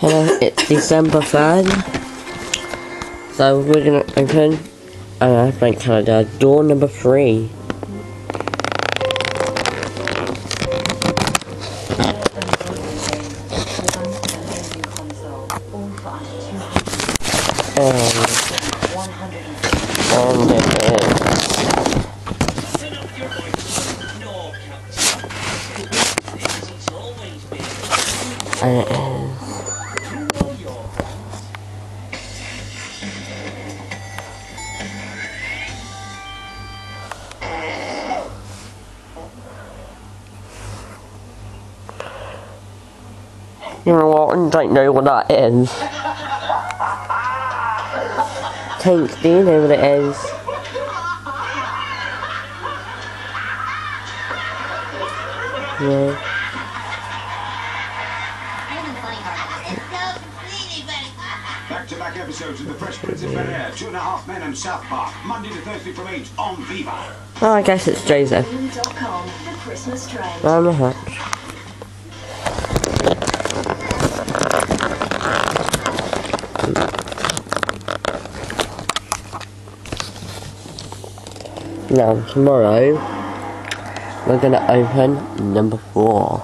Hello, it's December 3rd. So we're gonna open uh, Bank Canada door number 3. Um, and and You know what? I don't know what that is. Tank, do you know what it is? Yeah. Back-to-back episodes of The Fresh Prince of Bel-Air, Two and a Half Men and South Park, Monday to Thursday from 8 on Viva. Oh, I guess it's Joseph. Com, the Christmas trend. Now, tomorrow, we're gonna open number four.